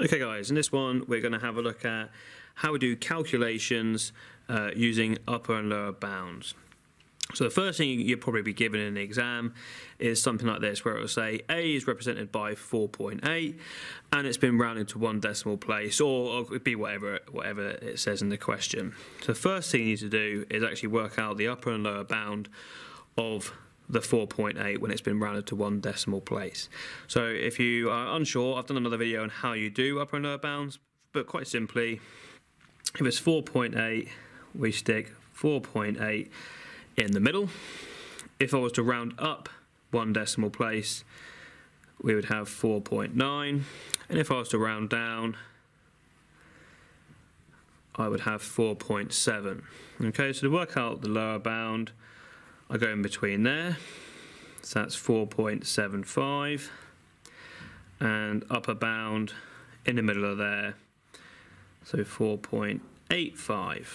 Okay guys, in this one we're going to have a look at how we do calculations uh, using upper and lower bounds. So the first thing you'll probably be given in the exam is something like this where it will say A is represented by 4.8 and it's been rounded to one decimal place or, it could be whatever, whatever it says in the question. So the first thing you need to do is actually work out the upper and lower bound of the 4.8 when it's been rounded to one decimal place. So if you are unsure, I've done another video on how you do upper and lower bounds, but quite simply, if it's 4.8, we stick 4.8 in the middle. If I was to round up one decimal place, we would have 4.9. And if I was to round down, I would have 4.7. Okay, so to work out the lower bound, I go in between there. So that's 4.75 and upper bound in the middle of there. So 4.85.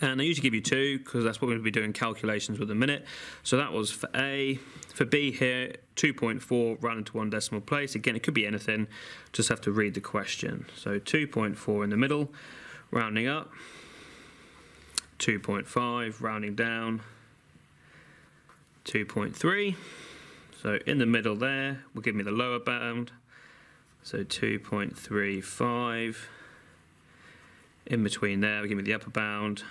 And I usually give you two because that's what we're going to be doing calculations with in a minute. So that was for A. For B here, 2.4 rounded to one decimal place. Again, it could be anything. Just have to read the question. So 2.4 in the middle, rounding up. 2.5 rounding down 2.3. So in the middle there will give me the lower bound. So 2.35. In between there will give me the upper bound.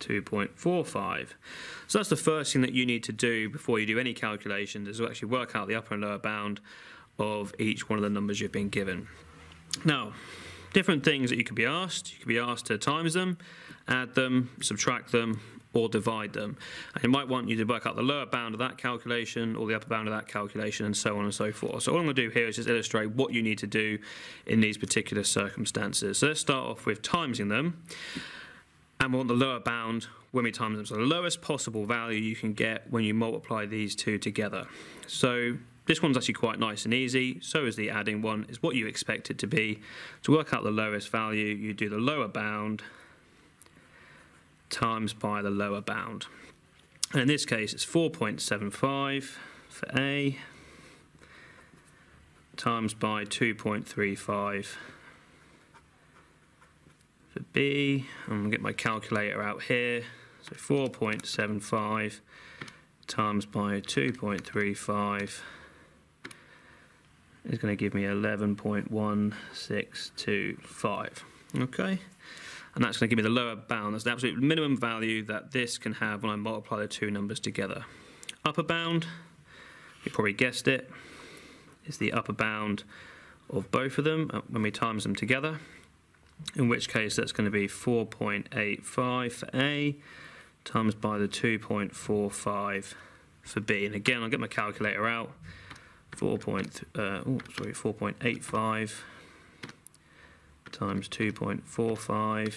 2.45. So that's the first thing that you need to do before you do any calculations is to actually work out the upper and lower bound of each one of the numbers you've been given. Now, different things that you could be asked. You could be asked to times them, add them, subtract them, or divide them. And it might want you to work out the lower bound of that calculation or the upper bound of that calculation and so on and so forth. So all I'm going to do here is just illustrate what you need to do in these particular circumstances. So let's start off with timesing them. And we want the lower bound when we times them. So the lowest possible value you can get when you multiply these two together. So this one's actually quite nice and easy, so is the adding one, is what you expect it to be. To work out the lowest value, you do the lower bound times by the lower bound. And in this case, it's 4.75 for A times by 2.35 for B. I'm going to get my calculator out here. So 4.75 times by 2.35 is going to give me 11.1625. Okay and that's going to give me the lower bound. That's the absolute minimum value that this can have when I multiply the two numbers together. Upper bound, you probably guessed it, is the upper bound of both of them uh, when we times them together, in which case that's going to be 4.85 for A times by the 2.45 for B. And again, I'll get my calculator out. 4. Point, uh, oh, sorry, 4.85 times 2.45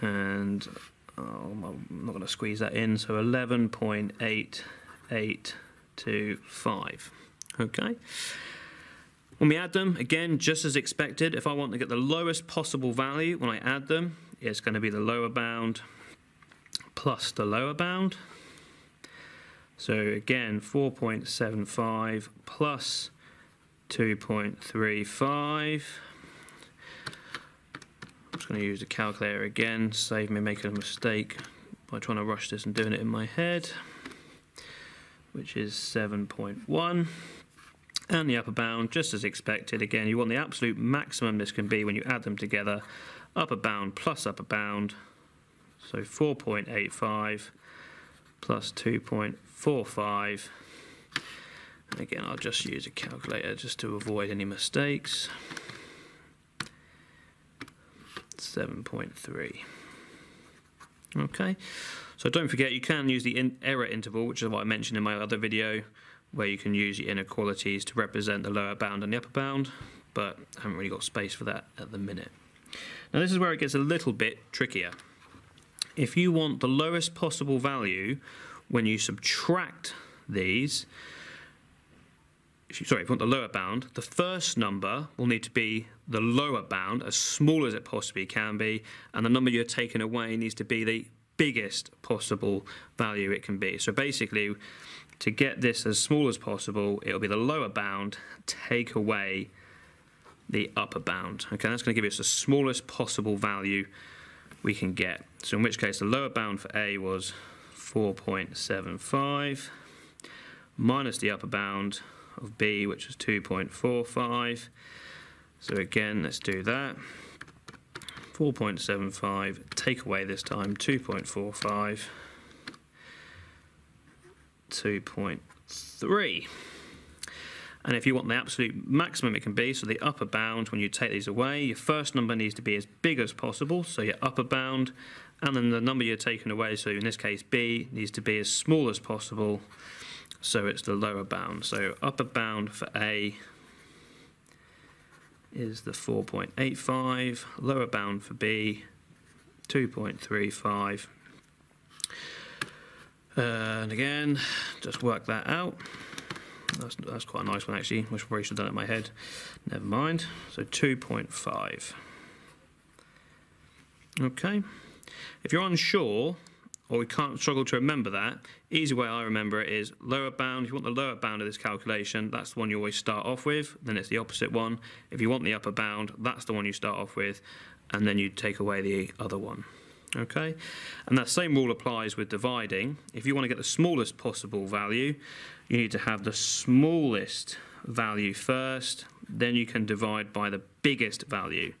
and oh, I'm not going to squeeze that in so 11.8825 okay. When we add them again just as expected if I want to get the lowest possible value when I add them it's going to be the lower bound plus the lower bound. So again 4.75 plus 2.35. I'm just going to use the calculator again, save me making a mistake by trying to rush this and doing it in my head, which is 7.1. And the upper bound, just as expected, again, you want the absolute maximum this can be when you add them together. Upper bound plus upper bound, so 4.85 plus 2.45 Again, I'll just use a calculator just to avoid any mistakes. 7.3. Okay, so don't forget you can use the in error interval, which is what I mentioned in my other video, where you can use your inequalities to represent the lower bound and the upper bound, but I haven't really got space for that at the minute. Now this is where it gets a little bit trickier. If you want the lowest possible value when you subtract these, sorry, if you want the lower bound, the first number will need to be the lower bound, as small as it possibly can be, and the number you're taking away needs to be the biggest possible value it can be. So basically, to get this as small as possible, it'll be the lower bound, take away the upper bound. Okay, that's going to give us the smallest possible value we can get. So in which case the lower bound for A was 4.75 minus the upper bound of B, which is 2.45. So again, let's do that. 4.75, take away this time 2.45, 2.3. And if you want the absolute maximum it can be, so the upper bound, when you take these away, your first number needs to be as big as possible, so your upper bound, and then the number you're taking away, so in this case B, needs to be as small as possible, so it's the lower bound. So upper bound for A is the 4.85, lower bound for B, 2.35. Uh, and again, just work that out. That's, that's quite a nice one actually. which probably should have done it in my head. Never mind. So 2.5. Okay. If you're unsure or we can't struggle to remember that, easy way I remember it is lower bound. If you want the lower bound of this calculation, that's the one you always start off with. Then it's the opposite one. If you want the upper bound, that's the one you start off with, and then you take away the other one. Okay, and that same rule applies with dividing. If you want to get the smallest possible value, you need to have the smallest value first, then you can divide by the biggest value.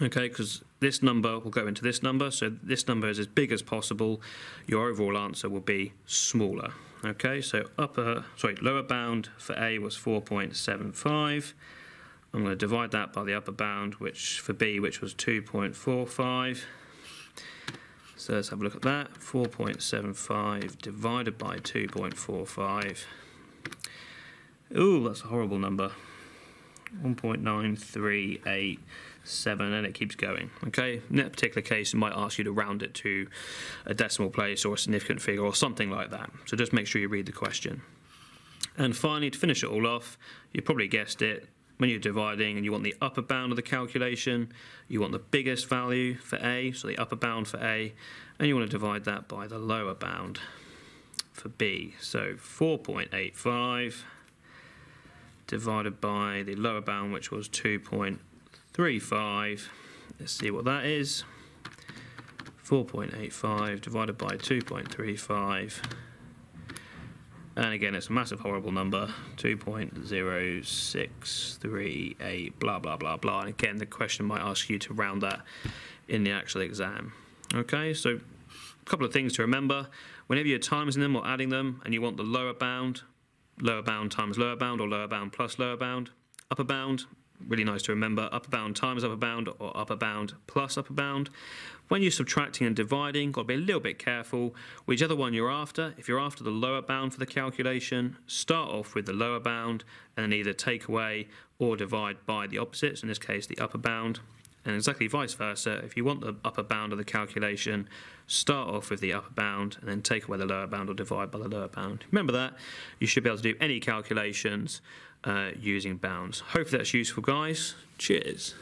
Okay, because this number will go into this number, so this number is as big as possible. Your overall answer will be smaller. Okay, so upper, sorry, lower bound for A was 4.75. I'm going to divide that by the upper bound, which for B, which was 2.45. So let's have a look at that. 4.75 divided by 2.45. Ooh, that's a horrible number. 1.9387 and it keeps going. Okay, in that particular case, it might ask you to round it to a decimal place or a significant figure or something like that. So just make sure you read the question. And finally, to finish it all off, you probably guessed it, when you're dividing and you want the upper bound of the calculation, you want the biggest value for A, so the upper bound for A, and you want to divide that by the lower bound for B. So 4.85 divided by the lower bound, which was 2.35. Let's see what that is. 4.85 divided by 2.35 and again, it's a massive, horrible number 2.0638, blah, blah, blah, blah. And again, the question might ask you to round that in the actual exam. Okay, so a couple of things to remember. Whenever you're timesing them or adding them and you want the lower bound, lower bound times lower bound or lower bound plus lower bound, upper bound, really nice to remember, upper bound times upper bound or upper bound plus upper bound. When you're subtracting and dividing, got to be a little bit careful whichever one you're after. If you're after the lower bound for the calculation, start off with the lower bound and then either take away or divide by the opposites, in this case the upper bound. And exactly vice versa, if you want the upper bound of the calculation, start off with the upper bound and then take away the lower bound or divide by the lower bound. Remember that, you should be able to do any calculations uh, using bounds. Hopefully that's useful, guys. Cheers.